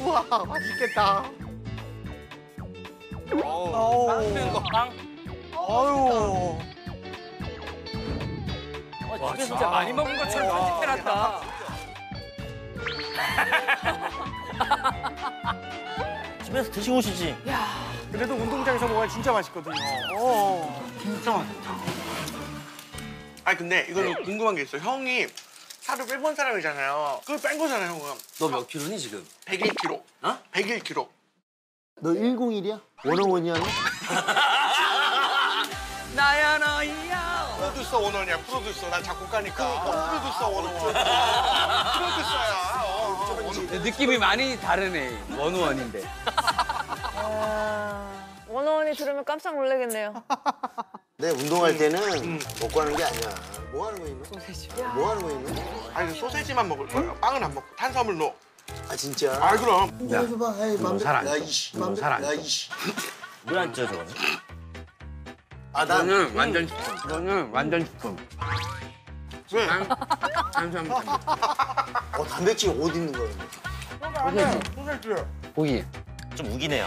우와 맛있겠다. 어우, 빵 거, 빵. 아유. 와, 진짜 많이 먹은 것처럼 편집해놨다. 집에서 드시고 오시지. 그래도 운동장에서 먹어야 진짜 맛있거든요. 어. 진짜 맛있다. 아니 근데 이거는 궁금한 게 있어. 형이 살을 빼본 사람이잖아요. 그걸 뺀 거잖아요, 형은. 너몇 킬로니 지금? 101kg. 어? 101kg. 너 101이야? 원어원이야 너? 나야 너야. 프로듀서 원원이야, 프로듀서. 난 작곡가니까. 어, 프로듀서 원원. 프로듀서야. 어, 어, 원원. 느낌이 많이 다르네. 원우원인데. 원어원이 들으면 깜짝 놀라겠네요. 내 운동할 때는 먹고 하는 게 아니야. 뭐 하는 거 있노? 소세지. 뭐 하는 거 있노? 아니 소세지만 먹을 거야. 빵은 안 먹고 탄수화물 넣어. 아 진짜? 아 그럼. 야, 해봐. 에이, 맘대로. 살안 야, 쪄. 이씨. 너 맘대로. 살안 야, 쪄. 이씨. 왜안 쪄, 저거는? 아, 난. 너는 완전 식품. 너는 완전 식품. 왜? 탄수화물. 어, 단백질 어디 있는 거야? 소세지. 고기. 좀 우기네요.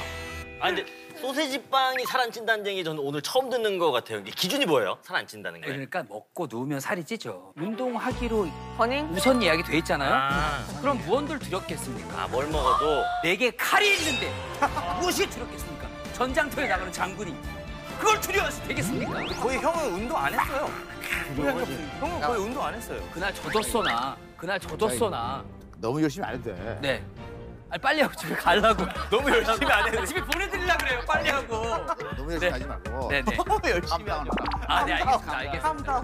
아 근데 소세지 빵이 살 안 찐다는 얘기 저는 오늘 처음 듣는 것 같아요. 이게 기준이 뭐예요? 살 안 찐다는 게? 그러니까 먹고 누우면 살이 찌죠. 운동하기로 버닝? 우선 예약이 돼 있잖아요. 아, 그럼 무언들 두렵겠습니까? 아, 뭘 먹어도 내게 칼이 있는데 무엇이 두렵겠습니까? 전장터에 나가는 장군이 그걸 두려워서 되겠습니까? 거의 형은 운동 안 했어요. 형은 거의 운동 안 했어요. 그날 젖었어 나. 그날 젖었어 나. 너무 열심히 안 해도 돼. 네. 아니 빨리 하고 집에 가려고. 너무 열심히 안 했는데. 집에 보내드리려 그래요. 빨리 하고. 너무 열심히 네. 하지 말고. 네네. 너무 열심히 하는 깜빡. 아, 네 알겠습니다. 알겠습니다.